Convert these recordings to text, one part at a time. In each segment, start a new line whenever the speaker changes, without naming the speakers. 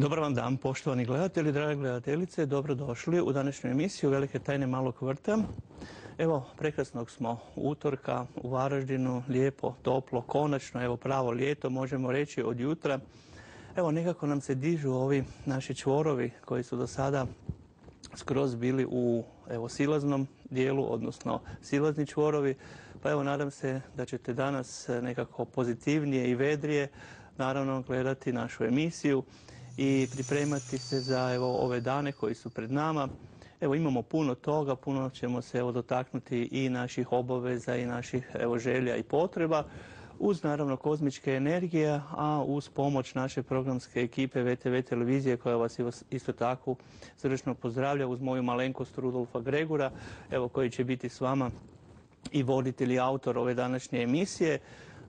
Dobar vam dan, poštovani gledatelji, drage gledateljice, dobrodošli u današnju emisiju Velike tajne malog vrta. Evo, prekrasnog smo utorka u Varaždinu, lijepo, toplo, konačno, evo pravo ljeto, možemo reći od jutra. Evo, nekako nam se dižu ovi naši čvorovi koji su do sada skroz bili u evo, silaznom dijelu, odnosno silazni čvorovi. Pa evo, nadam se da ćete danas nekako pozitivnije i vedrije naravno gledati našu emisiju i pripremati se za evo, ove dane koji su pred nama. Evo imamo puno toga, puno ćemo se evo, dotaknuti i naših obaveza i naših evo, želja i potreba uz naravno kozmičke energije, a uz pomoć naše programske ekipe VTV televizije koja vas isto tako srdečno pozdravlja uz moju malenkost Rudolfa Gregura, evo koji će biti s vama i voditelj i autor ove današnje emisije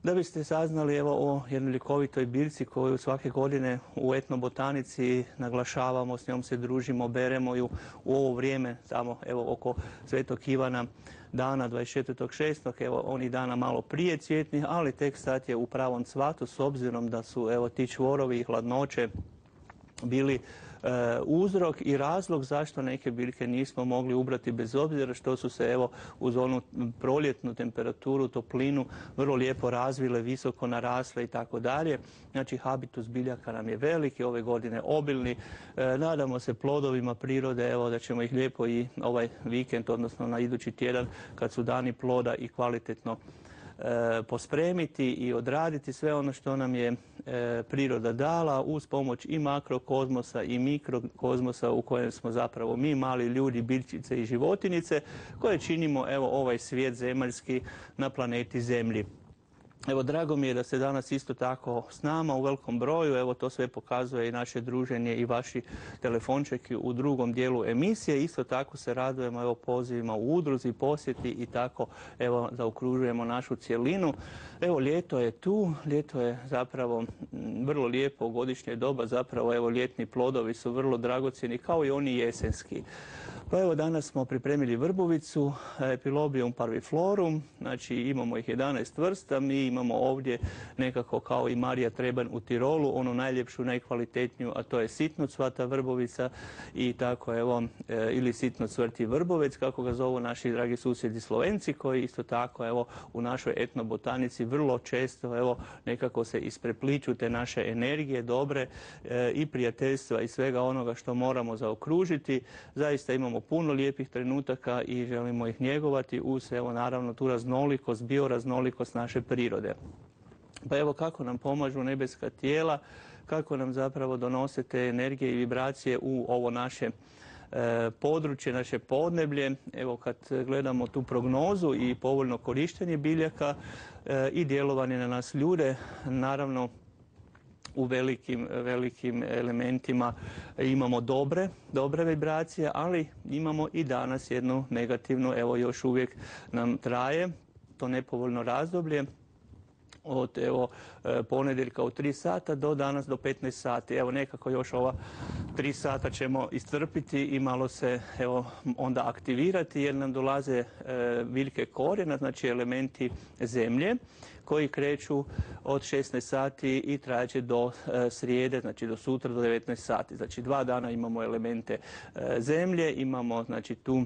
da biste saznali evo o jednoj ljekovitoj biljci koju svake godine u etnobotanici naglašavamo, s njom se družimo, beremo ju u ovo vrijeme, tamo evo oko Svetog Ivana dana 24.6. Evo oni dana malo prije cvjetnih, ali tek sad je u pravom cvatu s obzirom da su evo ti čvorovi i hladnoće bili uzrok i razlog zašto neke biljke nismo mogli ubrati bez obzira što su se evo uz onu proljetnu temperaturu, toplinu vrlo lijepo razvile, visoko narasle i tako dalje. Znači habitus biljaka nam je veliki, ove godine obilni. E, nadamo se plodovima prirode, evo da ćemo ih lijepo i ovaj vikend, odnosno na idući tjedan kad su dani ploda i kvalitetno E, pospremiti i odraditi sve ono što nam je e, priroda dala uz pomoć i makrokozmosa i mikrokozmosa u kojem smo zapravo mi mali ljudi, biljčice i životinice koje činimo evo ovaj svijet zemaljski na planeti Zemlji. Evo, drago mi je da ste danas isto tako s nama u velikom broju. Evo, to sve pokazuje i naše druženje i vaši telefončeki u drugom dijelu emisije. Isto tako se radujemo evo, pozivima u udruzi, posjeti i tako evo, zaokružujemo našu cjelinu. Evo, ljeto je tu. Ljeto je zapravo vrlo lijepo godišnje doba. Zapravo, evo, ljetni plodovi su vrlo dragocjeni kao i oni jesenski. Pa evo danas smo pripremili vrbovicu, epilobium parviflorum, znači imamo ih 11 vrsta, mi imamo ovdje nekako kao i Marija Treban u Tirolu, onu najljepšu, najkvalitetniju, a to je sitnocvata vrbovica i tako evo, e, ili sitnocvrti vrbovec, kako ga zovu naši dragi susjedi Slovenci, koji isto tako evo u našoj etnobotanici vrlo često evo nekako se isprepliču te naše energije dobre e, i prijateljstva i svega onoga što moramo zaokružiti. Zaista imamo puno lijepih trenutaka i želimo ih njegovati uz evo naravno tu raznolikost, bioraznolikost naše prirode. Pa evo kako nam pomažu nebeska tijela, kako nam zapravo donose te energije i vibracije u ovo naše e, područje, naše podneblje. Evo kad gledamo tu prognozu i povoljno korištenje biljaka e, i djelovanje na nas ljude, naravno u velikim, velikim elementima imamo dobre, dobre vibracije, ali imamo i danas jednu negativnu, evo još uvijek nam traje to nepovoljno razdoblje od evo e, ponedjeljka u 3 sata do danas do 15 sati. Evo nekako još ova 3 sata ćemo istrpiti i malo se evo onda aktivirati jer nam dolaze e, biljke korijena, znači elementi zemlje koji kreću od 16 sati i trajeće do e, srijede, znači do sutra do 19 sati. Znači dva dana imamo elemente e, zemlje, imamo znači tu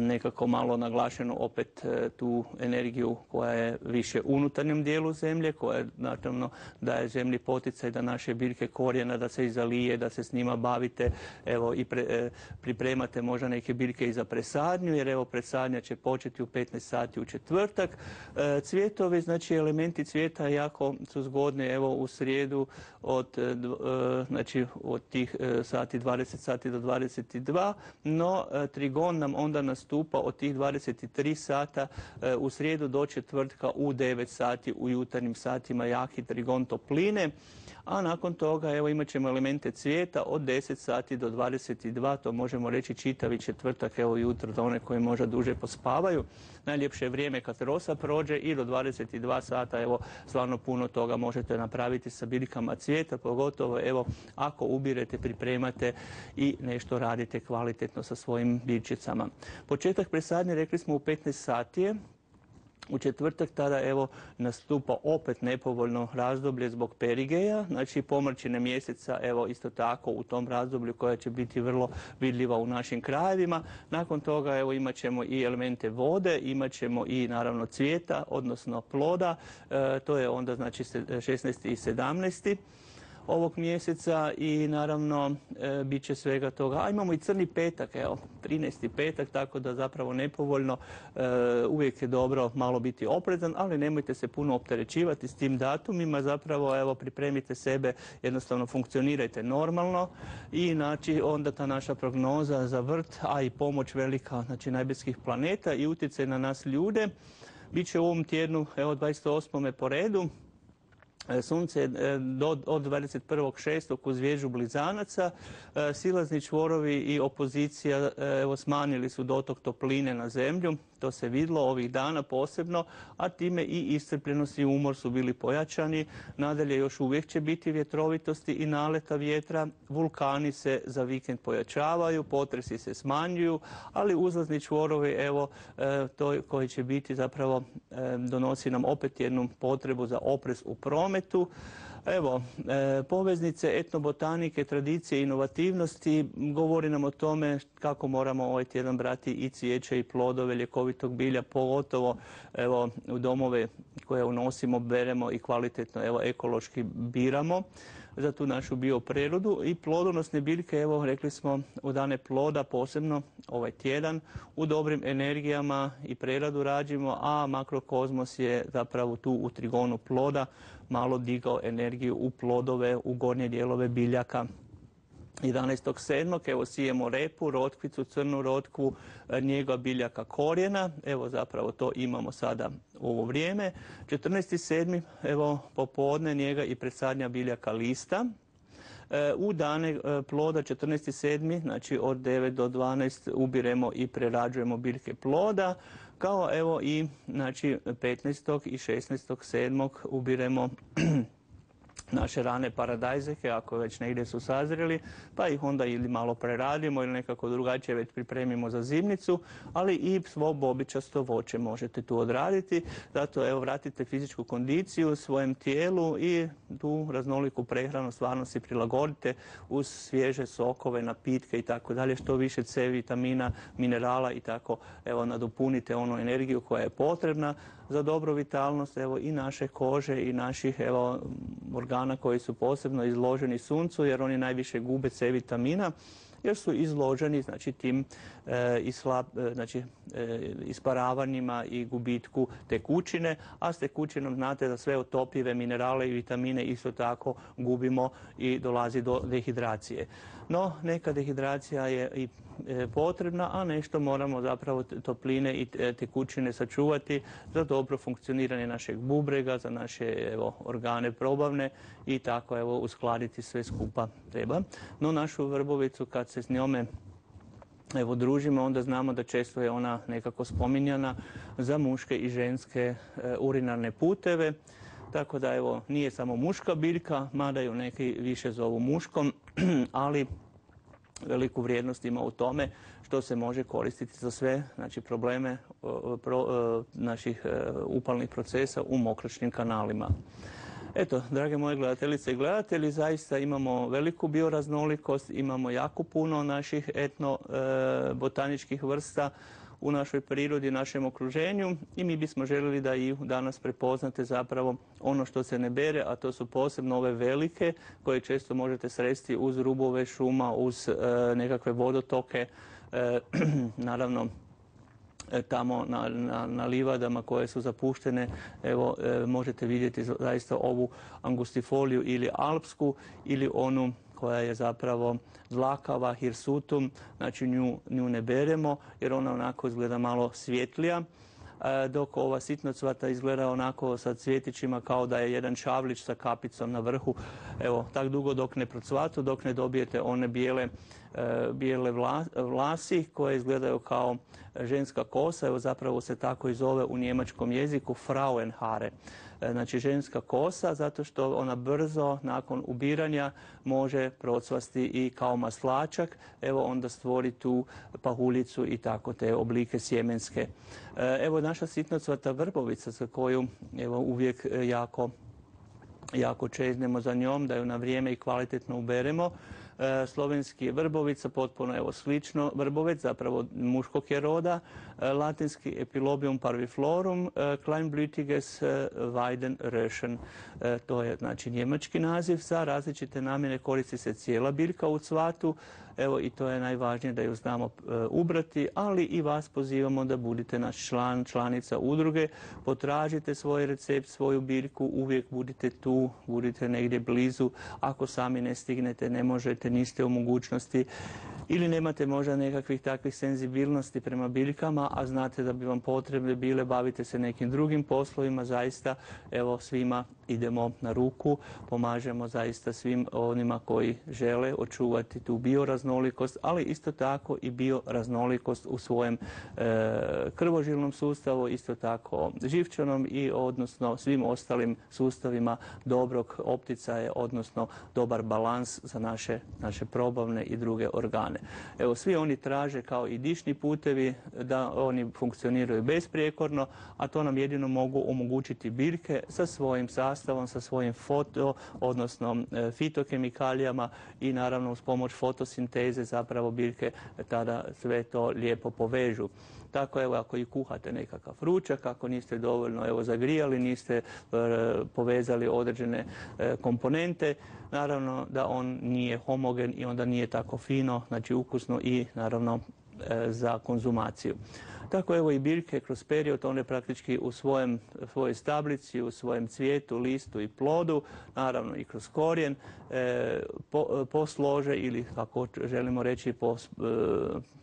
nekako malo naglašeno opet e, tu energiju koja je više unutarnjem dijelu zemlje, koja naravno daje zemlji poticaj da naše biljke korijena, da se izalije, da se s njima bavite, evo i e, pripremate možda neke biljke i za presadnju, jer evo presadnja će početi u 15 sati u četvrtak. Cvjetovi, znači elementi cvijeta jako su zgodni, evo u srijedu od, znači, od tih sati 20 sati do 22, no trigon nam onda nastupa od tih 23 sata e, u srijedu do četvrtka u 9 sati u jutarnjim satima jaki trigon topline a nakon toga evo imat ćemo elemente cvijeta od 10 sati do 22, to možemo reći čitavi četvrtak, evo jutro za one koji možda duže pospavaju. Najljepše je vrijeme kad rosa prođe i do 22 sata, evo stvarno puno toga možete napraviti sa biljkama cvijeta, pogotovo evo ako ubirete, pripremate i nešto radite kvalitetno sa svojim biljčicama. Početak presadnje rekli smo u 15 sati U četvrtak tada evo nastupa opet nepovoljno razdoblje zbog perigeja, znači pomrčine mjeseca evo isto tako u tom razdoblju koja će biti vrlo vidljiva u našim krajevima. Nakon toga evo imat ćemo i elemente vode, imat ćemo i naravno cvijeta, odnosno ploda, e, to je onda znači 16. i 17 ovog mjeseca i naravno e, bit će svega toga. A imamo i crni petak, evo, 13. petak, tako da zapravo nepovoljno. E, uvijek je dobro malo biti oprezan, ali nemojte se puno opterećivati s tim datumima. Zapravo, evo, pripremite sebe, jednostavno funkcionirajte normalno i znači onda ta naša prognoza za vrt, a i pomoć velika, znači najbeskih planeta i utjecaj na nas ljude. Biće u ovom tjednu, evo 28. po redu, sunce e, od 21.6. u zvježu blizanaca, e, silazni čvorovi i opozicija evo, smanjili su dotok topline na zemlju, to se vidlo ovih dana posebno, a time i iscrpljenost i umor su bili pojačani. Nadalje još uvijek će biti vjetrovitosti i naleta vjetra, vulkani se za vikend pojačavaju, potresi se smanjuju, ali uzlazni čvorovi, evo, to koji će biti zapravo donosi nam opet jednu potrebu za oprez u prometu. Evo, e, poveznice etnobotanike, tradicije i inovativnosti govori nam o tome kako moramo ovaj tjedan brati i cvijeće i plodove ljekovitog bilja, pogotovo evo, u domove koje unosimo, beremo i kvalitetno evo, ekološki biramo za tu našu bioprirodu i plodonosne biljke, evo rekli smo u dane ploda posebno ovaj tjedan u dobrim energijama i preradu rađimo, a makrokozmos je zapravo tu u trigonu ploda malo digao energiju u plodove, u gornje dijelove biljaka 11.7. evo sijemo repu, rotkvicu, crnu rotku, e, njega biljaka korijena. Evo zapravo to imamo sada u ovo vrijeme. 14.7. evo popodne njega i predsadnja biljaka lista. E, u dane e, ploda 14.7. znači od 9 do 12 ubiremo i prerađujemo biljke ploda. Kao evo i znači 15. i 16.7. ubiremo naše rane paradajzeke, ako već negdje su sazreli, pa ih onda ili malo preradimo ili nekako drugačije već pripremimo za zimnicu, ali i svo bobičasto voće možete tu odraditi. Zato evo vratite fizičku kondiciju svojem tijelu i tu raznoliku prehranu stvarno si prilagodite uz svježe sokove, napitke i tako dalje, što više C vitamina, minerala i tako evo nadopunite onu energiju koja je potrebna za dobru vitalnost evo i naše kože i naših evo organa koji su posebno izloženi suncu jer oni najviše gube C vitamina jer su izloženi znači tim e, islab, e, znači, e, isparavanjima i gubitku tekućine, a s tekućinom znate da sve otopljive minerale i vitamine isto tako gubimo i dolazi do dehidracije. No, neka dehidracija je i e, potrebna, a nešto moramo zapravo topline i e, tekućine sačuvati za dobro funkcioniranje našeg bubrega, za naše evo, organe probavne i tako evo uskladiti sve skupa treba. No našu vrbovicu kad se s njome evo družimo, onda znamo da često je ona nekako spominjana za muške i ženske e, urinarne puteve. Tako da evo, nije samo muška biljka, mada ju neki više zovu muškom, ali veliku vrijednost ima u tome što se može koristiti za sve znači, probleme naših e, upalnih procesa u mokračnim kanalima. Eto, drage moje gledateljice i gledatelji, zaista imamo veliku bioraznolikost, imamo jako puno naših etno e, botaničkih vrsta u našoj prirodi, našem okruženju i mi bismo željeli da i danas prepoznate zapravo ono što se ne bere, a to su posebno ove velike koje često možete sresti uz rubove šuma, uz e, nekakve vodotoke, e, naravno tamo na, na, na, livadama koje su zapuštene, evo možete vidjeti zaista ovu angustifoliju ili alpsku ili onu koja je zapravo zlakava, hirsutum, znači nju, nju ne beremo jer ona onako izgleda malo svjetlija e, dok ova sitnocvata izgleda onako sa cvjetićima kao da je jedan čavlić sa kapicom na vrhu. Evo, tak dugo dok ne procvatu, dok ne dobijete one bijele, e, bijele vlasi koje izgledaju kao ženska kosa, evo zapravo se tako i zove u njemačkom jeziku Frauenhaare. E, znači ženska kosa zato što ona brzo nakon ubiranja može procvasti i kao maslačak, evo onda stvori tu pahuljicu i tako te oblike sjemenske. E, evo naša sitnocvata vrbovica za koju evo uvijek jako jako čeznemo za njom, da ju na vrijeme i kvalitetno uberemo. E, slovenski je vrbovica, potpuno evo slično vrbovec, zapravo muškog je roda, e, latinski epilobium parviflorum, e, Kleinblütiges Weidenröschen. To je znači njemački naziv. Za različite namjene koristi se cijela biljka u cvatu, Evo i to je najvažnije da ju znamo e, ubrati, ali i vas pozivamo da budete naš član, članica udruge, potražite svoj recept, svoju biljku, uvijek budite tu, budite negdje blizu. Ako sami ne stignete, ne možete, niste u mogućnosti ili nemate možda nekakvih takvih senzibilnosti prema biljkama, a znate da bi vam potrebne bile, bavite se nekim drugim poslovima, zaista evo svima idemo na ruku, pomažemo zaista svim onima koji žele očuvati tu bioraznolikost, ali isto tako i bioraznolikost u svojem e, krvožilnom sustavu, isto tako živčanom i odnosno svim ostalim sustavima dobrog opticaje, odnosno dobar balans za naše, naše probavne i druge organe. Evo, svi oni traže kao i dišni putevi da oni funkcioniraju besprijekorno, a to nam jedino mogu omogućiti biljke sa svojim sastavom, sa svojim foto, odnosno e, fitokemikalijama i naravno uz pomoć fotosinteze zapravo biljke tada sve to lijepo povežu. Tako evo ako i kuhate nekakav ručak, ako niste dovoljno evo zagrijali, niste e, povezali određene e, komponente, naravno da on nije homogen i onda nije tako fino, znači ukusno i naravno e, za konzumaciju. Tako evo i biljke kroz period, one praktički u svojem, svojoj stablici, u svojem cvijetu, listu i plodu, naravno i kroz korijen, e, poslože ili kako želimo reći po, e,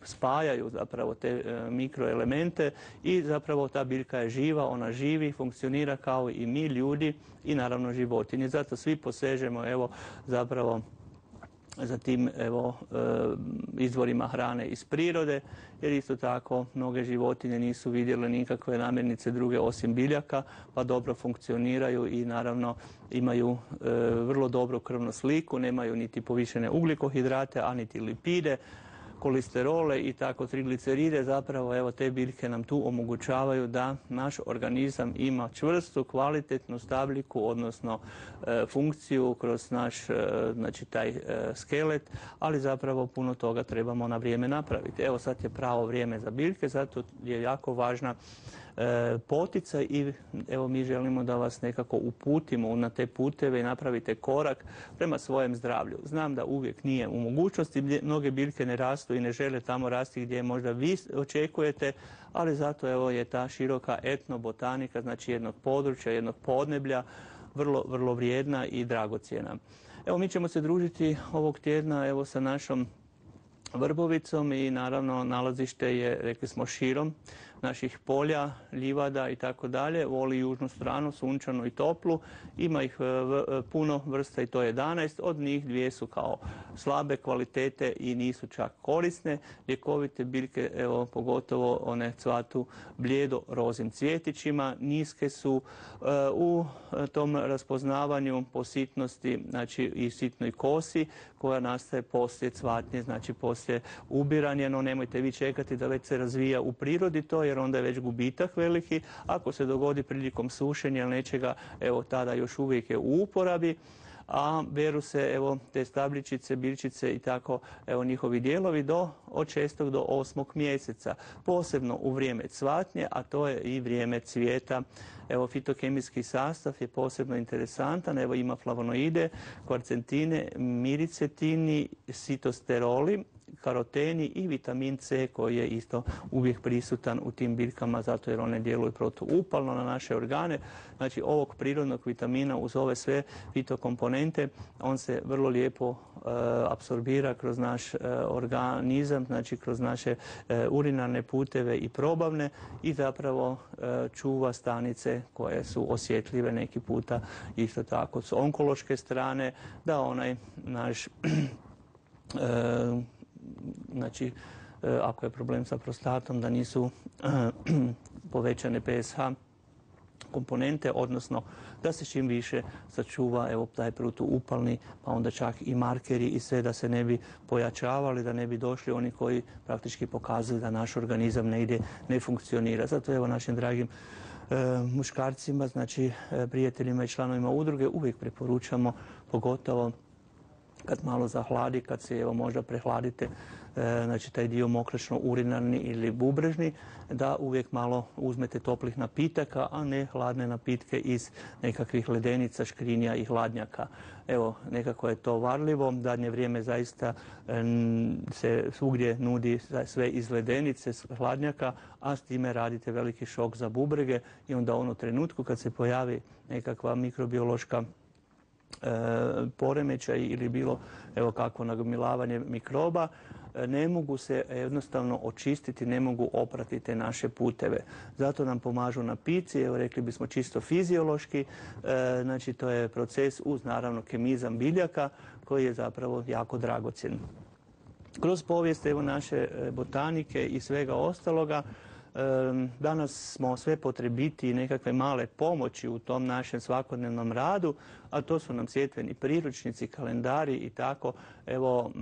spajaju zapravo te e, mikroelemente i zapravo ta biljka je živa, ona živi, funkcionira kao i mi ljudi i naravno životinje. Zato svi posežemo evo zapravo za tim evo, e, izvorima hrane iz prirode, jer isto tako mnoge životinje nisu vidjele nikakve namirnice druge osim biljaka, pa dobro funkcioniraju i naravno imaju e, vrlo dobru krvnu sliku, nemaju niti povišene ugljikohidrate, a niti lipide, kolisterole i tako trigliceride, zapravo evo te biljke nam tu omogućavaju da naš organizam ima čvrstu, kvalitetnu stabliku, odnosno e, funkciju kroz naš, e, znači taj e, skelet, ali zapravo puno toga trebamo na vrijeme napraviti. Evo sad je pravo vrijeme za biljke, zato je jako važna poticaj i evo mi želimo da vas nekako uputimo na te puteve i napravite korak prema svojem zdravlju. Znam da uvijek nije u mogućnosti, mnoge biljke ne rastu i ne žele tamo rasti gdje možda vi očekujete, ali zato evo je ta široka etnobotanika, znači jednog područja, jednog podneblja, vrlo, vrlo vrijedna i dragocjena. Evo mi ćemo se družiti ovog tjedna evo sa našom Vrbovicom i naravno nalazište je, rekli smo, širom naših polja, livada i tako dalje. Voli južnu stranu, sunčanu i toplu. Ima ih e, e, puno vrsta i to je 11. Od njih dvije su kao slabe kvalitete i nisu čak korisne. Ljekovite biljke, evo pogotovo one cvatu blijedo rozim cvjetićima. Niske su e, u tom raspoznavanju po sitnosti, znači i sitnoj kosi koja nastaje poslije cvatnje, znači poslije ubiranja, no nemojte vi čekati da već se razvija u prirodi to, jer onda je već gubitak veliki. Ako se dogodi prilikom sušenja ili nečega, evo tada još uvijek je u uporabi a beru se evo te stabličice, biljčice i tako evo njihovi dijelovi do od šestog do osmog mjeseca. Posebno u vrijeme cvatnje, a to je i vrijeme cvijeta. Evo fitokemijski sastav je posebno interesantan, evo ima flavonoide, kvarcentine, miricetini, sitosteroli, karoteni i vitamin C koji je isto uvijek prisutan u tim biljkama zato jer one djeluju protuupalno na naše organe. Znači ovog prirodnog vitamina uz ove sve fitokomponente on se vrlo lijepo apsorbira kroz naš organizam, znači kroz naše urinarne puteve i probavne i zapravo čuva stanice koje su osjetljive neki puta isto tako s onkološke strane, da onaj naš znači ako je problem sa prostatom da nisu povećane PSH komponente, odnosno da se čim više sačuva evo taj upalni, pa onda čak i markeri i sve da se ne bi pojačavali, da ne bi došli oni koji praktički pokazuju da naš organizam negdje ne funkcionira. Zato evo našim dragim e, muškarcima, znači e, prijateljima i članovima udruge uvijek preporučamo, pogotovo kad malo zahladi, kad se evo možda prehladite E, znači taj dio mokračno urinarni ili bubrežni, da uvijek malo uzmete toplih napitaka, a ne hladne napitke iz nekakvih ledenica, škrinja i hladnjaka. Evo, nekako je to varljivo. Dadnje vrijeme zaista se svugdje nudi sve iz ledenice, hladnjaka, a s time radite veliki šok za bubrege i onda ono trenutku kad se pojavi nekakva mikrobiološka e, poremećaj ili bilo evo kakvo nagomilavanje mikroba, ne mogu se jednostavno očistiti, ne mogu oprati te naše puteve. Zato nam pomažu napici, evo rekli bismo čisto fiziološki, e, znači to je proces uz naravno kemizam biljaka koji je zapravo jako dragocjen. Kroz povijest evo naše e, botanike i svega ostaloga Danas smo sve potrebiti nekakve male pomoći u tom našem svakodnevnom radu, a to su nam sjetveni priručnici, kalendari i tako. Evo,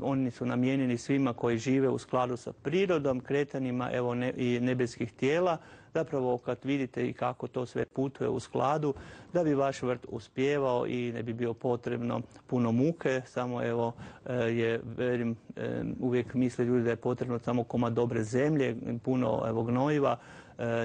oni su namijenjeni svima koji žive u skladu sa prirodom, kretanjima evo, i nebeskih tijela, zapravo kad vidite i kako to sve putuje u skladu, da bi vaš vrt uspjevao i ne bi bio potrebno puno muke, samo evo e, je, verim, e, uvijek misle ljudi da je potrebno samo koma dobre zemlje, puno evo gnojiva,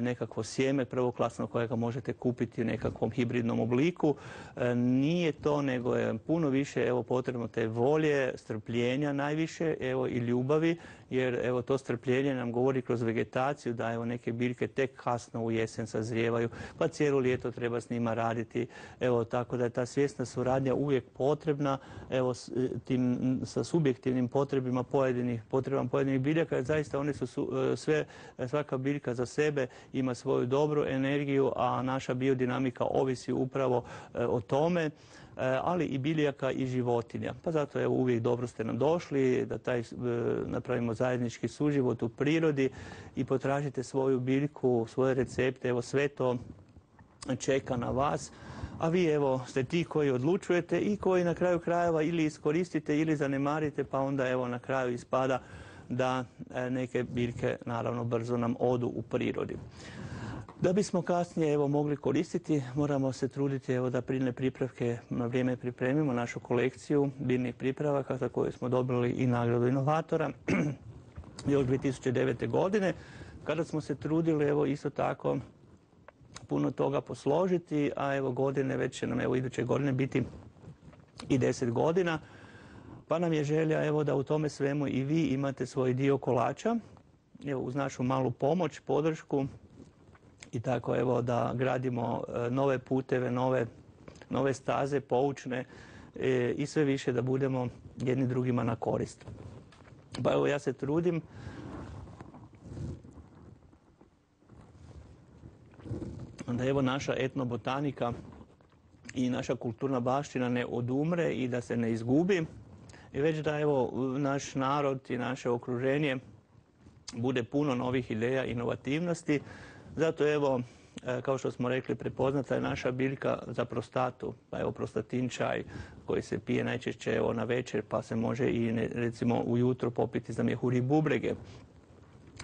nekakvo sjeme prvoklasno kojega možete kupiti u nekakvom hibridnom obliku. E, nije to, nego je puno više evo, potrebno te volje, strpljenja najviše i ljubavi, jer evo, to strpljenje nam govori kroz vegetaciju da evo, neke biljke tek kasno u jesen sazrijevaju, pa cijelo ljeto treba s njima raditi. Evo, tako da je ta svjesna suradnja uvijek potrebna evo, e, tim, sa subjektivnim potrebima pojedinih, potrebama pojedinih biljaka, jer zaista one su sve, svaka biljka za sebe ima svoju dobru energiju, a naša biodinamika ovisi upravo e, o tome e, ali i biljaka i životinja. Pa zato evo uvijek dobro ste nam došli da taj e, napravimo zajednički suživot u prirodi i potražite svoju biljku, svoje recepte, evo sve to čeka na vas. A vi evo ste ti koji odlučujete i koji na kraju krajeva ili iskoristite ili zanemarite pa onda evo na kraju ispada da e, neke biljke naravno brzo nam odu u prirodi. Da bismo kasnije evo mogli koristiti, moramo se truditi evo da priljne pripravke na vrijeme pripremimo našu kolekciju biljnih pripravaka za koju smo dobili i nagradu inovatora još 2009. godine kada smo se trudili evo isto tako puno toga posložiti, a evo godine već će nam evo iduće godine biti i deset godina. Pa nam je želja evo da u tome svemu i vi imate svoj dio kolača, evo uz našu malu pomoć, podršku i tako evo da gradimo e, nove puteve, nove, nove staze poučne e, i sve više da budemo jedni drugima na korist. Pa evo ja se trudim da evo naša etnobotanika i naša kulturna baština ne odumre i da se ne izgubi već da evo naš narod i naše okruženje bude puno novih ideja, inovativnosti. Zato evo, e, kao što smo rekli, prepoznata je naša biljka za prostatu. Pa evo prostatin čaj koji se pije najčešće evo, na večer pa se može i recimo ujutro popiti za mjehuri bubrege.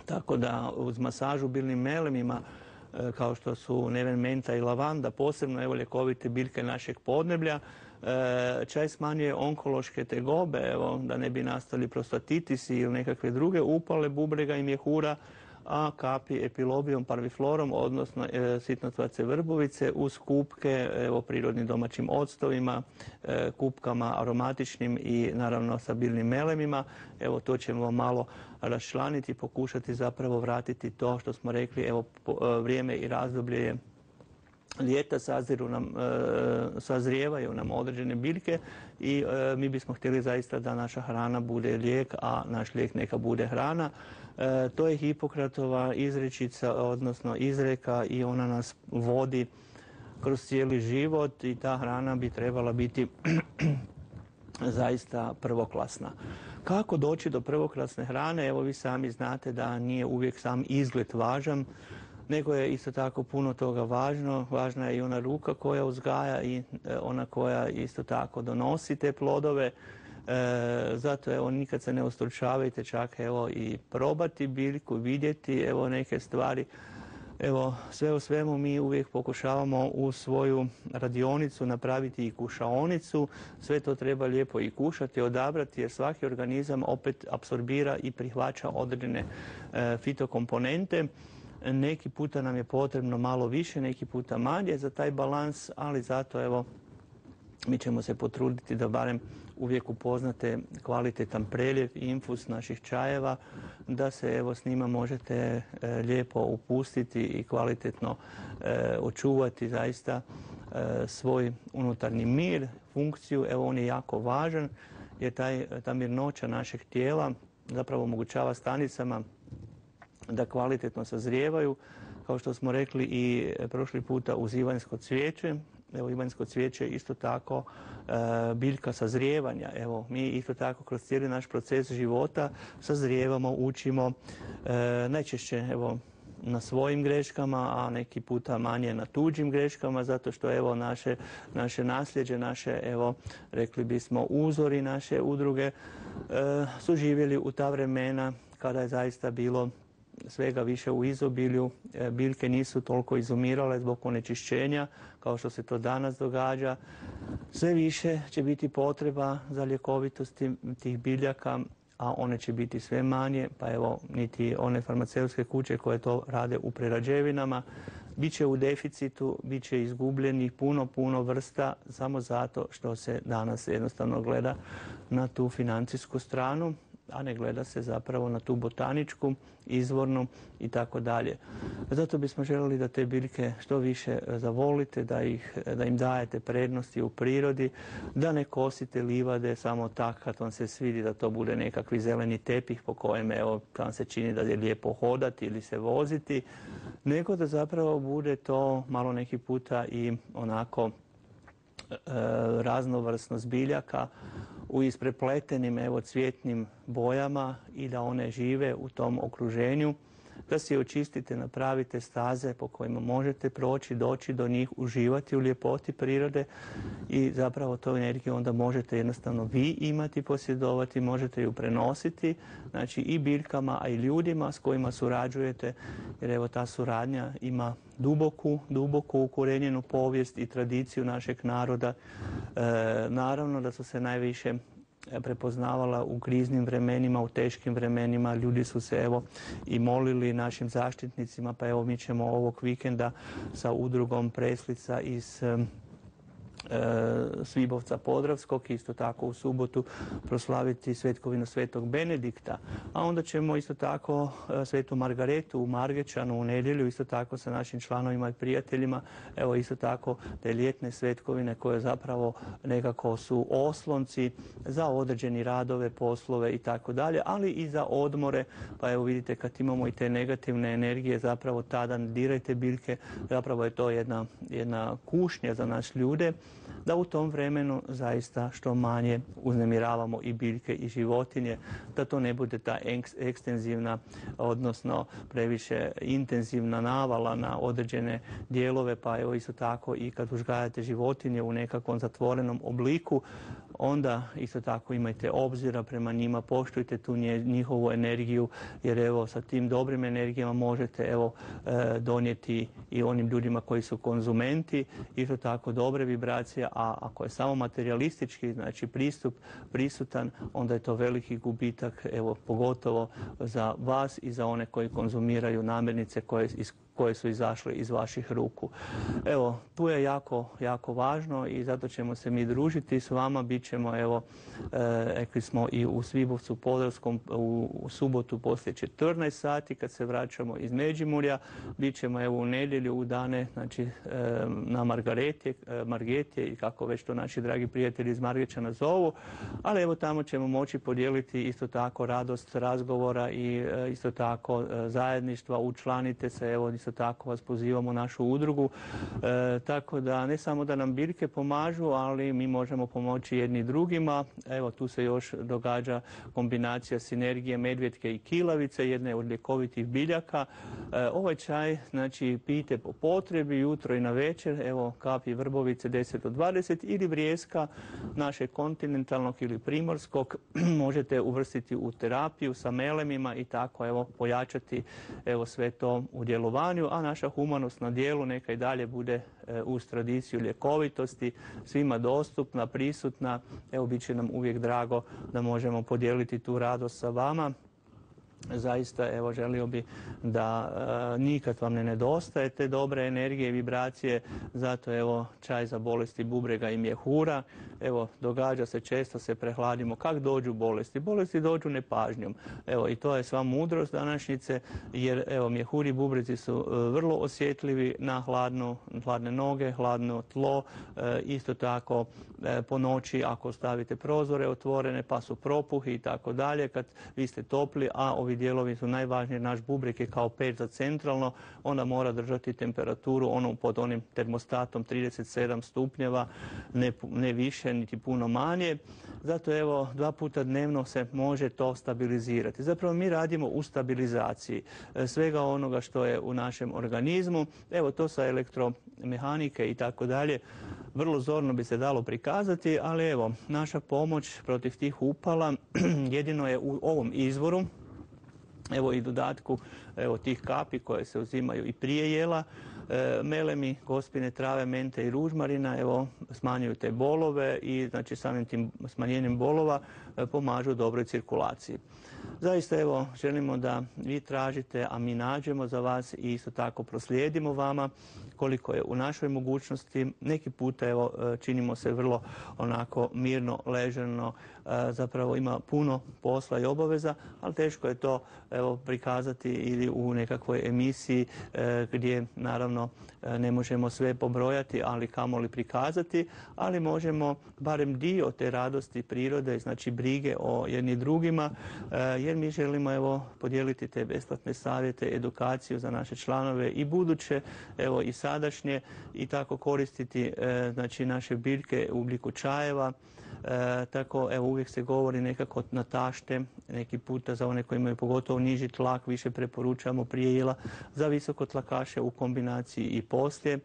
Tako da uz masažu biljnim melemima e, kao što su neven menta i lavanda, posebno evo ljekovite biljke našeg podneblja, čaj smanjuje onkološke tegobe, evo, da ne bi nastali prostatitisi ili nekakve druge upale bubrega i mjehura, a kapi epilobijom parviflorom, odnosno e, sitnotvace vrbovice uz kupke evo, prirodnim domaćim octovima, e, kupkama aromatičnim i naravno sa biljnim melemima. Evo to ćemo malo raščlaniti i pokušati zapravo vratiti to što smo rekli, evo e, vrijeme i razdoblje je ljeta saziru nam, e, sazrijevaju nam određene biljke i e, mi bismo htjeli zaista da naša hrana bude lijek, a naš lijek neka bude hrana. E, to je Hipokratova izrečica, odnosno izreka i ona nas vodi kroz cijeli život i ta hrana bi trebala biti zaista prvoklasna. Kako doći do prvoklasne hrane? Evo vi sami znate da nije uvijek sam izgled važan nego je isto tako puno toga važno. Važna je i ona ruka koja uzgaja i e, ona koja isto tako donosi te plodove. E, zato evo nikad se ne ustručavajte čak evo i probati biljku, vidjeti evo neke stvari. Evo sve u svemu mi uvijek pokušavamo u svoju radionicu napraviti i kušaonicu. Sve to treba lijepo i kušati, odabrati jer svaki organizam opet apsorbira i prihvaća određene e, fitokomponente. Neki puta nam je potrebno malo više, neki puta manje za taj balans, ali zato evo mi ćemo se potruditi da barem uvijek upoznate kvalitetan preljev i infus naših čajeva, da se evo s njima možete e, lijepo upustiti i kvalitetno e, očuvati zaista e, svoj unutarnji mir, funkciju. Evo on je jako važan jer taj, ta mirnoća našeg tijela zapravo omogućava stanicama da kvalitetno sazrijevaju. Kao što smo rekli i prošli puta uz ivanjsko cvijeće, evo ivanjsko cvijeće isto tako e, biljka sazrijevanja. Evo mi isto tako kroz cijeli naš proces života sazrijevamo, učimo e, najčešće evo na svojim greškama, a neki puta manje na tuđim greškama, zato što evo naše, naše nasljeđe, naše evo rekli bismo uzori naše udruge e, su živjeli u ta vremena kada je zaista bilo svega više u izobilju. E, biljke nisu toliko izumirale zbog onečišćenja kao što se to danas događa. Sve više će biti potreba za ljekovitosti tih biljaka, a one će biti sve manje, pa evo niti one farmaceutske kuće koje to rade u prerađevinama, bit će u deficitu, bit će izgubljenih puno, puno vrsta samo zato što se danas jednostavno gleda na tu financijsku stranu a ne gleda se zapravo na tu botaničku, izvornu i tako dalje. Zato bismo željeli da te biljke što više e, zavolite, da, ih, e, da im dajete prednosti u prirodi, da ne kosite livade samo tak kad vam se svidi da to bude nekakvi zeleni tepih po kojem evo, vam se čini da je lijepo hodati ili se voziti, nego da zapravo bude to malo neki puta i onako raznovrsnost biljaka u isprepletenim evo cvjetnim bojama i da one žive u tom okruženju da si očistite, napravite staze po kojima možete proći, doći do njih, uživati u ljepoti prirode i zapravo tu energiju onda možete jednostavno vi imati, posjedovati, možete ju prenositi, znači i biljkama, a i ljudima s kojima surađujete, jer evo ta suradnja ima duboku, duboku ukorenjenu povijest i tradiciju našeg naroda. E, naravno da su se najviše prepoznavala u kriznim vremenima, u teškim vremenima. Ljudi su se evo i molili našim zaštitnicima, pa evo mi ćemo ovog vikenda sa udrugom Preslica iz E, Svibovca Podravskog, isto tako u subotu proslaviti svetkovinu svetog Benedikta, a onda ćemo isto tako e, svetu Margaretu u Margečanu u nedjelju, isto tako sa našim članovima i prijateljima, evo isto tako te ljetne svetkovine koje zapravo nekako su oslonci za određeni radove, poslove i tako dalje, ali i za odmore, pa evo vidite kad imamo i te negativne energije, zapravo tada dirajte biljke, zapravo je to jedna, jedna kušnja za nas ljude, da u tom vremenu zaista što manje uznemiravamo i biljke i životinje, da to ne bude ta ekstenzivna, odnosno previše intenzivna navala na određene dijelove, pa evo isto tako i kad uzgajate životinje u nekakvom zatvorenom obliku, onda isto tako imajte obzira prema njima, poštujte tu njihovu energiju, jer evo sa tim dobrim energijama možete evo e, donijeti i onim ljudima koji su konzumenti, isto tako dobre vibracije vibracija, a ako je samo materialistički, znači pristup prisutan, onda je to veliki gubitak, evo pogotovo za vas i za one koji konzumiraju namirnice koje iz koje su izašle iz vaših ruku. Evo, tu je jako, jako važno i zato ćemo se mi družiti s vama. Bit ćemo, evo, e, rekli smo i u Svibovcu Podravskom u, subotu poslije 14 sati kad se vraćamo iz Međimurja. Bit ćemo, evo, u nedjelju u dane, znači, e, na Margaretje, e, Margetje i kako već to naši dragi prijatelji iz Margeća zovu. Ali evo, tamo ćemo moći podijeliti isto tako radost razgovora i isto tako zajedništva. Učlanite se, evo, isto tako vas pozivamo našu udrugu. E, tako da ne samo da nam biljke pomažu, ali mi možemo pomoći jedni drugima. Evo tu se još događa kombinacija sinergije medvjetke i kilavice, jedne od ljekovitih biljaka. E, ovaj čaj znači pijte po potrebi jutro i na večer. Evo kapi vrbovice 10 do 20 ili vrijeska našeg kontinentalnog ili primorskog možete uvrstiti u terapiju sa melemima i tako evo pojačati evo sve to u djelovanju a naša humanost na dijelu neka i dalje bude e, uz tradiciju ljekovitosti, svima dostupna, prisutna. Evo, bit će nam uvijek drago da možemo podijeliti tu radost sa vama zaista evo želio bi da e, nikad vam ne nedostaje te dobre energije i vibracije zato evo čaj za bolesti bubrega i mjehura evo događa se često se prehladimo kak dođu bolesti? Bolesti dođu nepažnjom. Evo i to je sva mudrost današnjice jer evo mjehuri i bubrezi su e, vrlo osjetljivi na hladnu, hladne noge hladno tlo e, isto tako po noći ako stavite prozore otvorene pa su propuhi i tako dalje. Kad vi ste topli a ovi dijelovi su najvažniji, naš bubrek je kao peć za centralno, ona mora držati temperaturu onu pod onim termostatom 37 stupnjeva, ne, ne više niti puno manje. Zato evo dva puta dnevno se može to stabilizirati. Zapravo mi radimo u stabilizaciji e, svega onoga što je u našem organizmu. Evo to sa elektromehanike i tako dalje vrlo zorno bi se dalo prikazati, ali evo naša pomoć protiv tih upala jedino je u ovom izvoru evo i dodatku evo tih kapi koje se uzimaju i prije jela e, melemi, gospine, trave, mente i ružmarina evo smanjuju te bolove i znači samim tim smanjenjem bolova e, pomažu dobroj cirkulaciji. Zaista evo želimo da vi tražite, a mi nađemo za vas i isto tako proslijedimo vama koliko je u našoj mogućnosti. Neki puta evo e, činimo se vrlo onako mirno, leženo, e, zapravo ima puno posla i obaveza, ali teško je to evo prikazati ili u nekakvoj emisiji e, gdje naravno ne možemo sve pobrojati, ali kamoli prikazati, ali možemo barem dio te radosti prirode, znači brige o jedni drugima, jer mi želimo evo podijeliti te besplatne savjete, edukaciju za naše članove i buduće, evo i sadašnje i tako koristiti e, znači naše biljke u obliku čajeva. E, tako evo uvijek se govori nekako na tašte, neki puta za one koji imaju pogotovo niži tlak više preporučamo prije jela za visoko tlakaše u kombinaciji i poslije,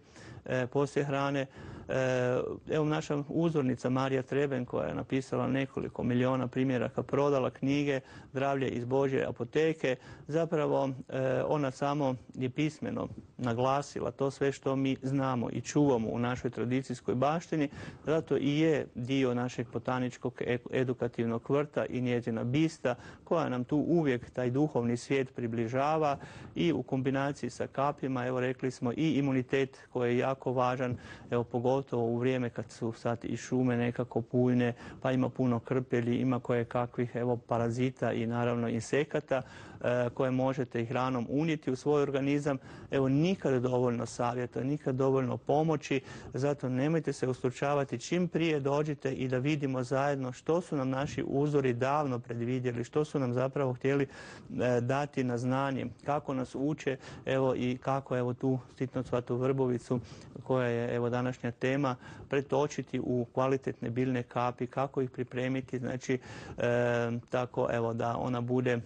e, poslije hrane. E, evo naša uzornica Marija Treben koja je napisala nekoliko miliona primjeraka, prodala knjige Zdravlje iz Božje apoteke. Zapravo e, ona samo je pismeno naglasila to sve što mi znamo i čuvamo u našoj tradicijskoj baštini. Zato i je dio našeg botaničkog edukativnog vrta i njezina bista koja nam tu uvijek taj duhovni svijet približava i u kombinaciji sa kapima, evo rekli smo i imunitet koji je jako važan, evo pogotovo pogotovo u vrijeme kad su sad i šume nekako pujne, pa ima puno krpelji, ima koje kakvih evo parazita i naravno insekata. E, koje možete i hranom unijeti u svoj organizam. Evo, nikad dovoljno savjeta, nikad dovoljno pomoći, zato nemojte se ustručavati čim prije dođite i da vidimo zajedno što su nam naši uzori davno predvidjeli, što su nam zapravo htjeli e, dati na znanje, kako nas uče, evo i kako evo tu sitnocvatu vrbovicu koja je evo današnja tema, pretočiti u kvalitetne biljne kapi, kako ih pripremiti, znači e, tako evo da ona bude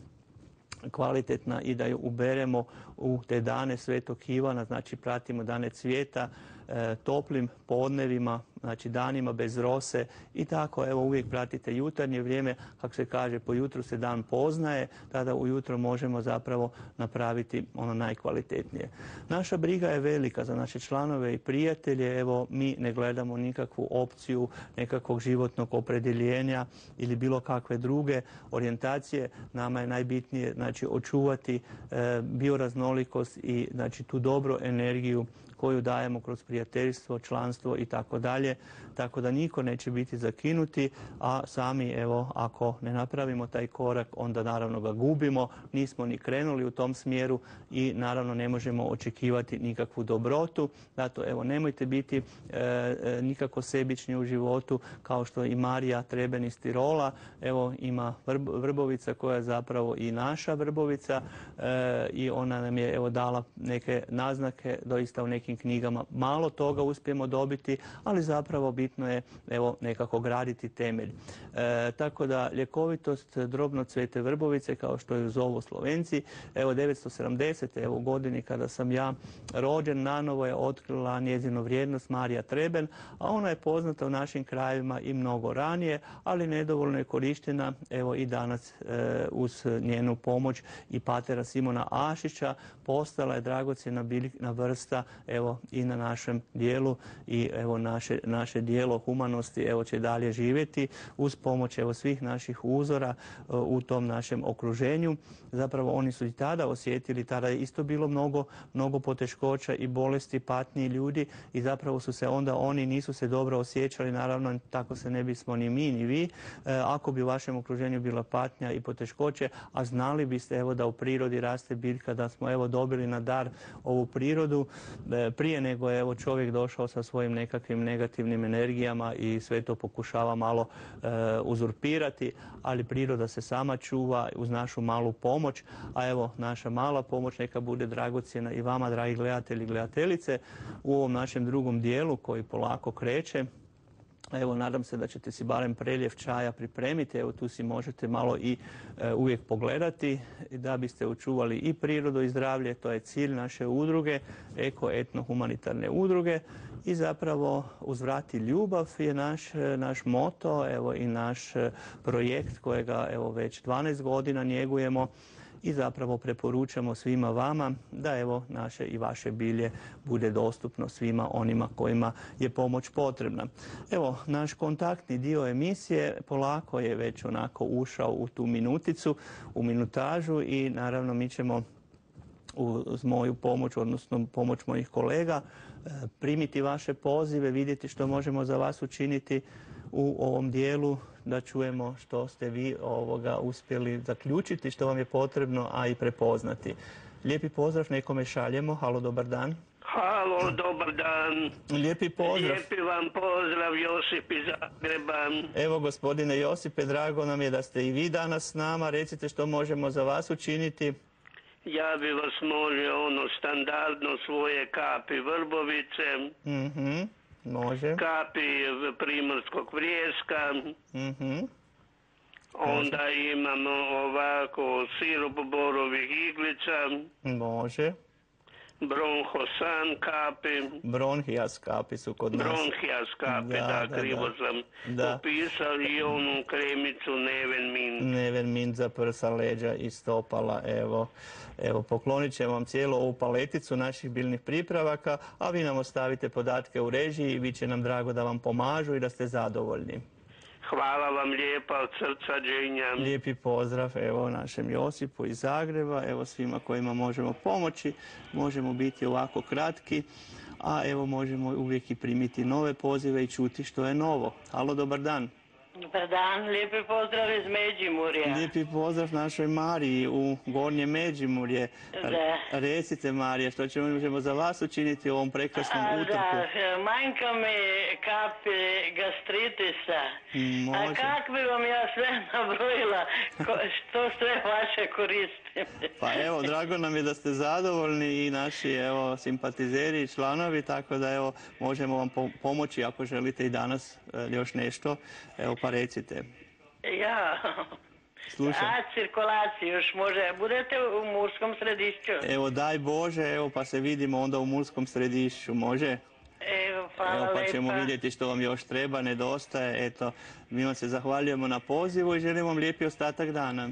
kvalitetna i da ju uberemo u te dane Svetog Ivana, znači pratimo dane cvijeta, toplim podnevima, znači danima bez rose i tako evo uvijek pratite jutarnje vrijeme, kako se kaže po jutru se dan poznaje, tada ujutro možemo zapravo napraviti ono najkvalitetnije. Naša briga je velika za naše članove i prijatelje, evo mi ne gledamo nikakvu opciju nekakvog životnog opredjeljenja ili bilo kakve druge orijentacije, nama je najbitnije znači očuvati e, bioraznolikost i znači tu dobru energiju koju dajemo kroz prijateljstvo, članstvo i tako dalje. Tako da niko neće biti zakinuti, a sami evo ako ne napravimo taj korak onda naravno ga gubimo, nismo ni krenuli u tom smjeru i naravno ne možemo očekivati nikakvu dobrotu. Zato evo nemojte biti e, e, nikako sebični u životu kao što i Marija Treben iz Tirola, evo ima vrbovica koja je zapravo i naša vrbovica e, i ona nam je evo dala neke naznake. Doista u nekim knjigama malo toga uspijemo dobiti, ali zapravo bitno je evo nekako graditi temelj. E, tako da ljekovitost drobno cvete vrbovice kao što je zovu Slovenci, evo 970. evo godini kada sam ja rođen, nanovo je otkrila njezinu vrijednost Marija Treben, a ona je poznata u našim krajevima i mnogo ranije, ali nedovoljno je korištena evo i danas e, uz njenu pomoć i patera Simona Ašića postala je dragocjena biljna vrsta evo i na našem dijelu i evo naše, naše dijelo humanosti evo će dalje živjeti uz pomoć evo svih naših uzora e, u tom našem okruženju. Zapravo oni su i tada osjetili, tada je isto bilo mnogo, mnogo poteškoća i bolesti, patnji ljudi i zapravo su se onda oni nisu se dobro osjećali, naravno tako se ne bismo ni mi ni vi, e, ako bi u vašem okruženju bila patnja i poteškoće, a znali biste evo da u prirodi raste biljka, da smo evo dobili na dar ovu prirodu, e, prije nego je evo čovjek došao sa svojim nekakvim negativnim i sve to pokušava malo e, uzurpirati, ali priroda se sama čuva uz našu malu pomoć, a evo naša mala pomoć neka bude dragocjena i vama dragi gledatelji i gledateljice u ovom našem drugom dijelu koji polako kreće. Evo, nadam se da ćete si barem preljev čaja pripremiti. Evo, tu si možete malo i e, uvijek pogledati da biste očuvali i prirodu i zdravlje. To je cilj naše udruge, eko-etno-humanitarne udruge. I zapravo uzvrati ljubav je naš, naš moto, evo i naš e, projekt kojega evo već 12 godina njegujemo i zapravo preporučamo svima vama da evo naše i vaše bilje bude dostupno svima onima kojima je pomoć potrebna. Evo, naš kontaktni dio emisije polako je već onako ušao u tu minuticu, u minutažu i naravno mi ćemo uz moju pomoć, odnosno pomoć mojih kolega, e, primiti vaše pozive, vidjeti što možemo za vas učiniti u ovom dijelu da čujemo što ste vi ovoga uspjeli zaključiti, što vam je potrebno, a i prepoznati. Lijepi pozdrav nekome šaljemo. Halo, dobar dan.
Halo, dobar dan.
Lijepi pozdrav.
Lijepi vam pozdrav, Josip iz Zagreba.
Evo, gospodine Josipe, drago nam je da ste i vi danas s nama. Recite što možemo za vas učiniti.
Ja bi vas molio ono standardno svoje kapi vrbovice.
Mhm. Može.
Kapi primorskog vrijeska.
Mhm.
Onda imamo ovako sirup borovih iglica.
Može.
Bronhosan kapi.
Bronhijas kapi su kod nas.
Bronhijas kapi, da,
Da,
krivo
da.
sam
Da.
upisao i onu kremicu Neven Min.
Neven mint za prsa, leđa i stopala. Evo, evo poklonit ćemo vam cijelu ovu paleticu naših biljnih pripravaka, a vi nam ostavite podatke u režiji i bit će nam drago da vam pomažu i da ste zadovoljni.
Hvala vam lijepa od srca dženja.
Lijepi pozdrav evo našem Josipu iz Zagreba, evo svima kojima možemo pomoći, možemo biti ovako kratki, a evo možemo uvijek i primiti nove pozive i čuti što je novo. Halo, dobar dan.
Dobar dan, lijepi pozdrav iz Međimurja.
Lijepi pozdrav našoj Mariji u Gornje Međimurje.
Da.
Recite Marija, što ćemo, za vas učiniti u ovom prekrasnom
A,
utorku?
Da, manjka mi kapi gastritisa.
Mm,
A
može.
kak bi vam ja sve nabrojila, ko- što sve vaše koristim?
Pa evo, drago nam je da ste zadovoljni i naši evo, simpatizeri i članovi, tako da evo, možemo vam po- pomoći ako želite i danas e, još nešto. Evo, pa recite.
Ja,
Slušam.
a cirkulaciju još može, budete u Murskom središću?
Evo, daj Bože, evo, pa se vidimo onda u Murskom središću, može?
Evo, Hvala
Evo pa ćemo vidjeti što vam još treba, nedostaje. Eto, mi vam se zahvaljujemo na pozivu i želim vam lijepi ostatak dana.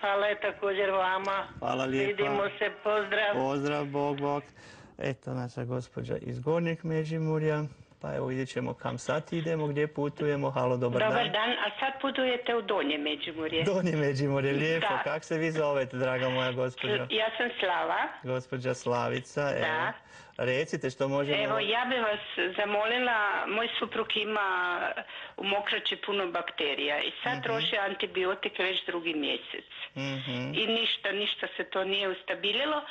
Hvala je također vama.
Hvala lijepa.
Vidimo se, pozdrav.
Pozdrav, bog, bog. Eto, naša gospođa iz Gornjeg Međimurja. Pa evo vidjet ćemo kam sad idemo, gdje putujemo. Halo, dobar,
Dobar
dan.
dan, a sad putujete u Donje Međimurje.
Donje Međimurje, lijepo.
Da.
Kak se vi zovete, draga moja gospođo?
Ja sam Slava.
Gospođa Slavica, evo. Recite što možemo...
Evo, ja bi vas zamolila, moj suprug ima u mokraći puno bakterija i sad troši antibiotik već drugi mjesec.
Mhm.
I ništa, ništa se to nije ustabililo,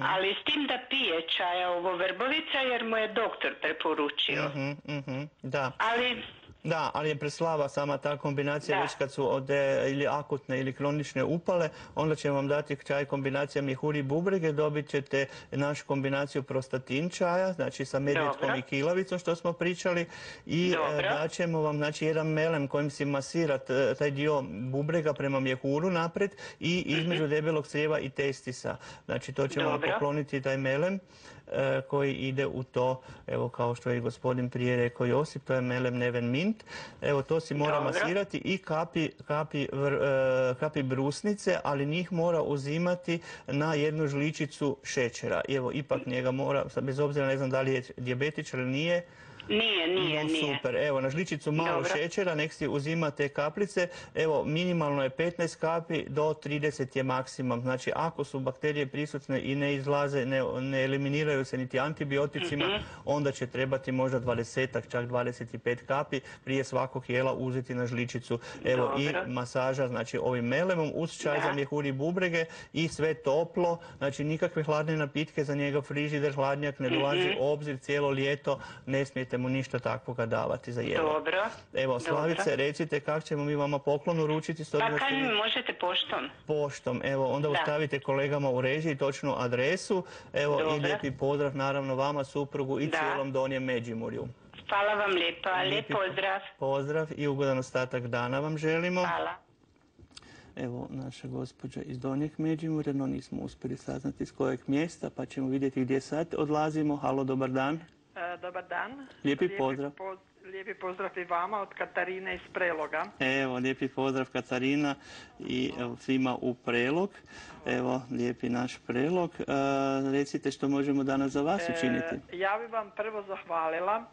ali s tim da pije čaja ovo vrbovica jer mu je doktor preporučio.
Mhm, mhm, Da.
Ali
Da, ali je preslaba sama ta kombinacija
Da.
već kad su od, e, ili akutne ili kronične upale, onda će vam dati čaj kombinacija mjehuri i bubrege, dobit ćete našu kombinaciju prostatin čaja, znači sa medvjetkom
Dobro.
i kilavicom što smo pričali i e, daćemo vam znači jedan melem kojim si masirat e, taj dio bubrega prema mjehuru naprijed i između debelog crijeva i testisa. Znači to ćemo
Dobro.
pokloniti taj melem koji ide u to, evo kao što je i gospodin prije rekao Josip, to je melem neven mint. Evo to si mora masirati i kapi, kapi, vr- e, kapi brusnice, ali njih mora uzimati na jednu žličicu šećera. Evo ipak njega mora, bez obzira ne znam da li je dijabetičar ili nije,
nije, nije,
no,
nije.
super, evo na žličicu malo
Dobro.
šećera, nek si uzima te kaplice, evo minimalno je 15 kapi, do 30 je maksimum. Znači ako su bakterije prisutne i ne izlaze, ne, ne eliminiraju se niti antibioticima,
Mhm.
onda će trebati možda 20, čak 25 kapi prije svakog jela uzeti na žličicu. Evo
Dobro.
i masaža, znači ovim melemom uz čaj za mjehuri i bubrege i sve toplo, znači nikakve hladne napitke za njega, frižider, hladnjak ne dolazi u obzir cijelo ljeto, ne smijete mu ništa takvoga davati za jelo.
Dobro.
Evo, Slavice,
Dobro.
recite kako ćemo mi vama poklon uručiti
Pa kaj mi možete poštom?
poštom. Evo, onda
Da.
ostavite kolegama u režiji točnu adresu. Evo, i
Dobro.
lijepi pozdrav naravno vama, suprugu i
Da.
cijelom Donjem Međimurju.
Hvala vam lijepa, lijep pozdrav.
Pozdrav i ugodan ostatak dana vam želimo.
Hvala.
Evo, naša gospođa iz Donjeg Međimurja, no nismo uspjeli saznati s kojeg mjesta, pa ćemo vidjeti gdje sad odlazimo. Halo, dobar dan.
E, Dobar dan.
Lijepi pozdrav.
poz- lijepi pozdrav i vama od Katarine iz Preloga.
Evo, lijepi pozdrav Katarina i evo, svima u prelog. Evo, lijepi naš prelog. E, recite što možemo danas za vas učiniti.
E, ja bi vam prvo zahvalila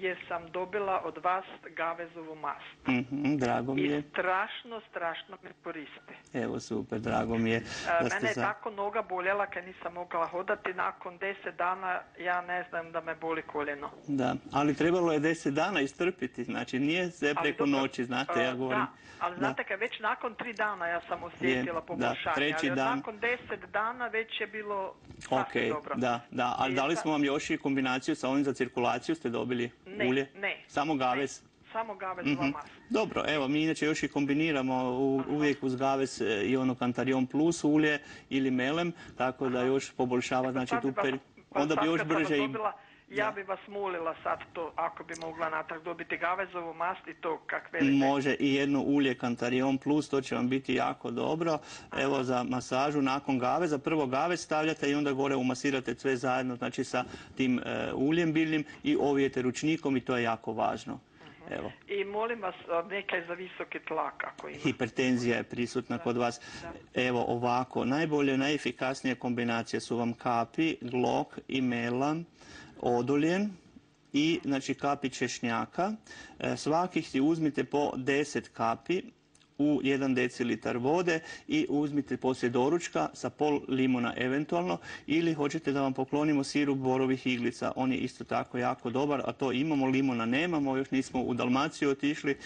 jer sam dobila od vas gavezovu mast.
Mhm, drago mi je.
I strašno, strašno me koristi.
Evo, super, drago mi je
E,
da
Mene je
za...
tako noga boljela kad nisam mogla hodati. Nakon deset dana ja ne znam da me boli koljeno.
Da, ali trebalo je deset dana istrpiti, znači nije sve
Ali
preko
dobro,
noći, znate,
e,
ja govorim.
Da, ali znate kad već nakon tri dana ja sam osjetila poboljšanje,
treći
ali
dan-
nakon deset dana već je bilo
Ok,
sasvim dobro.
da, da, ali
I
dali smo vam još i kombinaciju sa ovim za cirkulaciju, ste dobili
Ne,
ulje?
ne.
Samo gaves?
Samo gavezova
Mhm.
mast.
Dobro, evo, mi inače još i kombiniramo u- uvijek uz gaves e, i ono Cantarion plus ulje ili melem, tako da još poboljšava, znači tu peri...
pa
Onda bi još brže i...
Ja bi vas molila sad to, ako bi mogla natrag dobiti gavezovu mast i to kak velite.
Može i jedno ulje Cantarion plus, to će vam biti jako dobro. Evo za masažu nakon gaveza, prvo gavez stavljate i onda gore umasirate sve zajedno, znači sa tim e, uljem biljnim i ovijete ručnikom i to je jako važno. Evo.
I molim vas, nekaj za visoki tlak ako ima.
Hipertenzija je prisutna kod vas. Evo ovako, najbolje, najefikasnije kombinacije su vam kapi, glok i melan, odoljen i znači kapi češnjaka. E, Svakih si uzmite po 10 kapi u 1 decilitar vode i uzmite poslije doručka sa pol limuna eventualno ili hoćete da vam poklonimo sirup borovih iglica. On je isto tako jako dobar, a to imamo, limuna nemamo, još nismo u Dalmaciju otišli,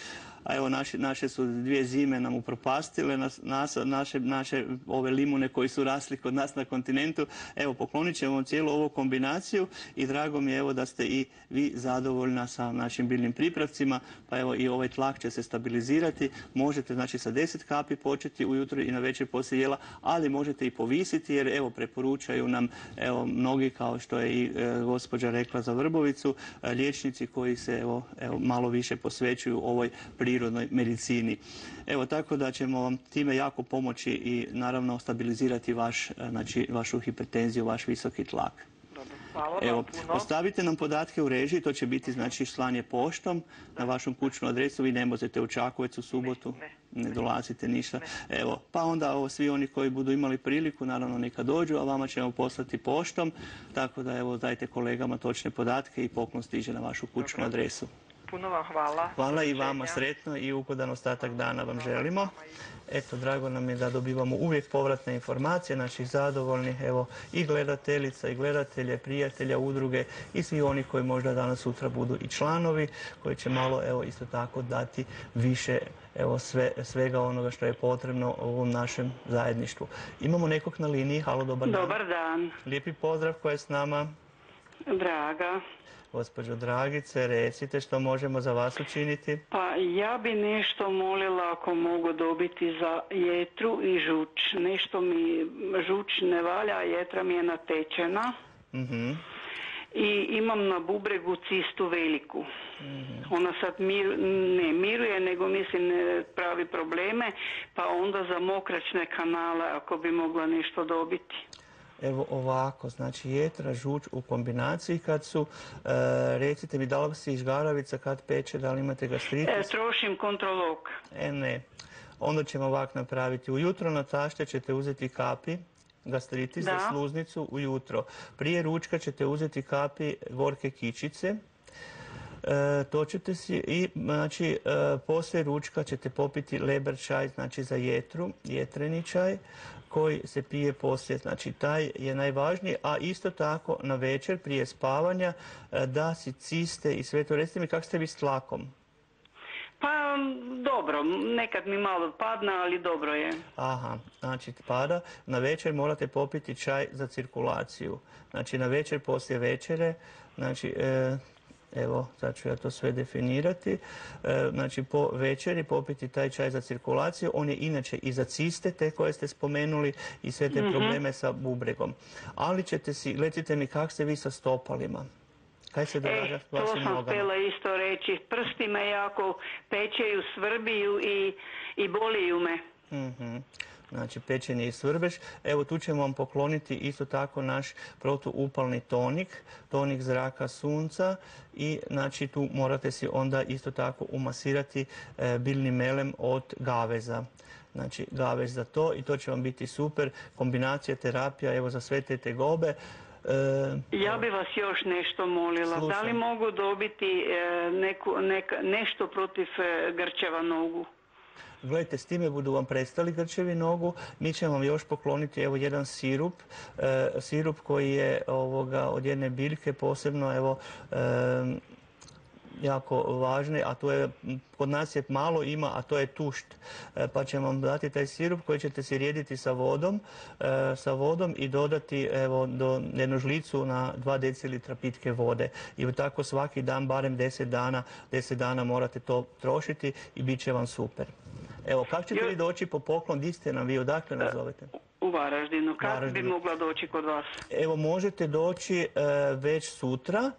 a evo naše, su dvije zime nam upropastile nas, nas- naše, naše ove limune koji su rasli kod nas na kontinentu. Evo poklonit ćemo cijelu ovu kombinaciju i drago mi je evo da ste i vi zadovoljna sa našim biljnim pripravcima, pa evo i ovaj tlak će se stabilizirati. Možete znači sa 10 kapi početi ujutro i na večer poslije jela, ali možete i povisiti jer evo preporučaju nam evo mnogi kao što je i e, gospođa rekla za Vrbovicu, e, liječnici koji se evo, evo malo više posvećuju ovoj prirodnoj medicini. Evo tako da ćemo vam time jako pomoći i naravno stabilizirati vaš, e, znači, vašu hipertenziju, vaš visoki tlak.
Hvala
Evo, ostavite nam podatke u režiji, to će biti znači slanje poštom na vašu kućnu adresu, vi ne možete u Čakovec u subotu,
Ne,
dolazite ništa. Evo, pa onda ovo, svi oni koji budu imali priliku, naravno neka dođu, a vama ćemo poslati poštom, tako da evo dajte kolegama točne podatke i poklon stiže na vašu kućnu adresu.
Puno vam hvala.
Hvala i vama sretno i ugodan ostatak dana vam želimo. Eto, drago nam je da dobivamo uvijek povratne informacije naših zadovoljnih, evo, i gledateljica, i gledatelje, prijatelja, udruge i svi oni koji možda danas sutra budu i članovi, koji će malo, evo, isto tako dati više, evo, sve, svega onoga što je potrebno u ovom našem zajedništvu. Imamo nekog na liniji, halo, dobar dan.
Dobar dan,
Lijepi pozdrav ko je s nama.
Draga.
Gospođo Dragice, recite što možemo za vas učiniti.
Pa ja bi nešto molila ako mogu dobiti za jetru i žuč. Nešto mi žuč ne valja, a jetra mi je natečena.
Mhm.
I imam na bubregu cistu veliku. Ona sad mir, ne miruje, nego mislim ne pravi probleme, pa onda za mokračne kanale ako bi mogla nešto dobiti.
Evo ovako, znači jetra, žuč u kombinaciji kad su, e, recite mi da li si žgaravica kad peče, da li imate
E,
gastritis?
trošim kontrolog.
E ne, onda ćemo ovako napraviti. Ujutro na tašte ćete uzeti kapi, gastritis za sluznicu ujutro. Prije ručka ćete uzeti kapi gorke kičice, E, to ćete si i znači e, poslije ručka ćete popiti leber čaj znači za jetru, jetreni čaj koji se pije poslije, znači taj je najvažniji, a isto tako na večer prije spavanja e, da si ciste i sve to. Recite mi kako ste vi s tlakom?
Pa dobro, nekad mi malo padne, ali dobro je.
Aha, znači pada. Na večer morate popiti čaj za cirkulaciju. Znači na večer poslije večere, znači e, evo sad ću ja to sve definirati. E, znači po večeri popiti taj čaj za cirkulaciju. On je inače i za ciste te koje ste spomenuli i sve te probleme sa bubregom. Ali ćete si, recite mi kako ste vi sa stopalima? Kaj se događa
E,
s
to
vašim
sam
nogama?
htjela isto reći. Prsti me jako pečeju, svrbiju i, i boliju me.
Mhm. Znači pečenje i svrbež. Evo tu ćemo vam pokloniti isto tako naš protuupalni tonik, tonik zraka sunca i znači tu morate si onda isto tako umasirati e, biljni melem od gaveza. Znači gavez za to i to će vam biti super kombinacija terapija evo za sve te tegobe. E,
Ja bi vas još nešto molila. Da li mogu dobiti e, neku, neka- nešto protiv grčeva nogu?
Gledajte, s time budu vam prestali grčevi nogu, mi ćemo vam još pokloniti evo jedan sirup, e, sirup koji je ovoga od jedne biljke posebno evo e, jako važne, a to je, kod nas je malo ima, a to je tušt. E, pa ćemo vam dati taj sirup koji ćete si rijediti sa vodom, sa vodom i dodati evo do jednu žlicu na 2 decilitra pitke vode. I tako svaki dan, barem 10 dana, 10 dana morate to trošiti i bit će vam super. Evo, kako ćete
Jo-
vi doći po poklon? Di ste nam vi? Odakle nas zovete?
U Varaždinu. Kad bi mogla doći kod vas?
Evo, možete doći e, već sutra,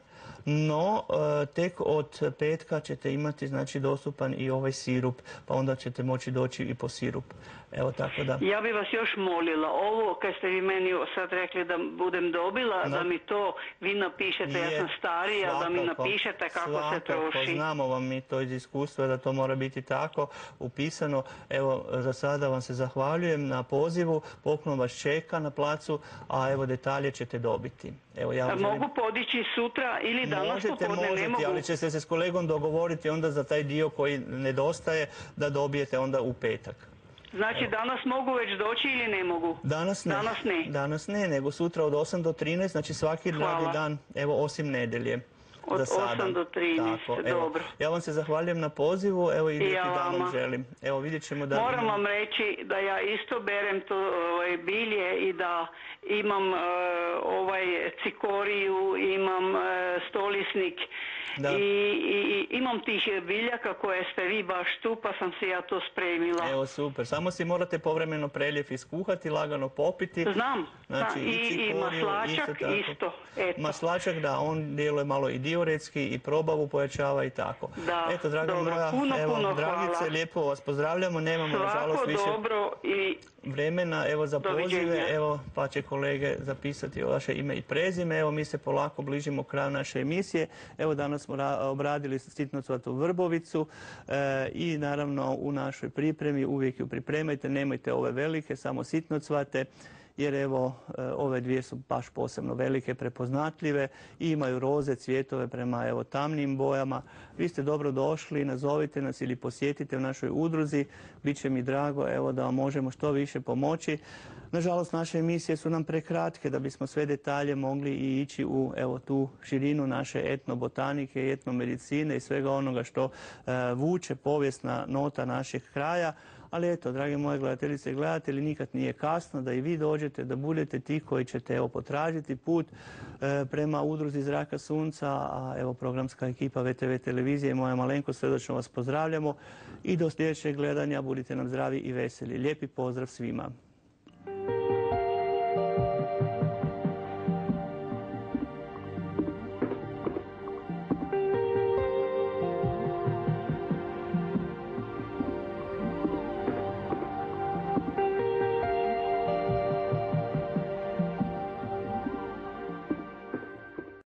no e, tek od petka ćete imati znači dostupan i ovaj sirup, pa onda ćete moći doći i po sirup. Evo tako da.
Ja bi vas još molila, ovo kad ste vi meni sad rekli da budem dobila,
No.
da mi to vi napišete, ja sam starija, da mi
svakako,
napišete kako se
svakako,
troši.
Znamo vam mi to iz iskustva da to mora biti tako upisano. Evo, za sada vam se zahvaljujem na pozivu, poklon vas čeka na placu, a evo detalje ćete dobiti. Evo, ja želim-
Mogu podići sutra ili danas
Možete,
popodne, ne
možete,
mogu.
ali će se s kolegom dogovoriti onda za taj dio koji nedostaje da dobijete onda u petak.
Znači danas mogu već doći ili ne mogu?
Danas ne.
Danas ne.
Danas ne, nego sutra od 8 do 13, znači svaki
Hvala.
dan, evo osim nedjelje.
Od
za sada.
8 do 13,
Tako, evo.
dobro.
Ja vam se zahvaljujem na pozivu, evo i
ja
dan vam
vama.
želim. Evo vidjet ćemo da...
Moram vam reći da ja isto berem to ovaj, bilje i da imam e, ovaj cikoriju, imam e, stolisnik
Da.
I, i- imam tih biljaka koje ste vi baš tu, pa sam si ja to spremila.
Evo super, samo si morate povremeno preljev iskuhati, lagano popiti.
Znam,
Znači,
i- maslačak
tako.
isto, eto.
Maslačak, da, on djeluje malo i dioretski i probavu pojačava i tako.
Da,
Eto, draga
dobro,
moja,
puno,
evo,
puno
dragice,
hvala.
lijepo vas pozdravljamo, nemamo nažalost više
dobro i
vremena, evo za pozive, evo pa će kolege zapisati vaše ime i prezime, evo mi se polako bližimo kraju naše emisije, evo danas smo ra- obradili sitnocvatu vrbovicu e, i naravno u našoj pripremi uvijek ju pripremajte, nemojte ove velike, samo sitnocvate, jer evo e, ove dvije su baš posebno velike, prepoznatljive i imaju roze, cvjetove prema evo tamnim bojama. Vi ste dobro došli, nazovite nas ili posjetite u našoj udruzi, bit će mi drago evo da vam možemo što više pomoći. Nažalost, naše emisije su nam prekratke da bismo sve detalje mogli i ići u evo tu širinu naše etnobotanike etnomedicine i svega onoga što e, vuče povijesna nota našeg kraja. Ali eto, drage moje gledateljice i gledatelji, nikad nije kasno da i vi dođete, da budete ti koji ćete evo potražiti put e, prema udruzi Zraka Sunca, a evo programska ekipa VTV televizije i moja malenko srdačno vas pozdravljamo i do sljedećeg gledanja budite nam zdravi i veseli. Lijepi pozdrav svima.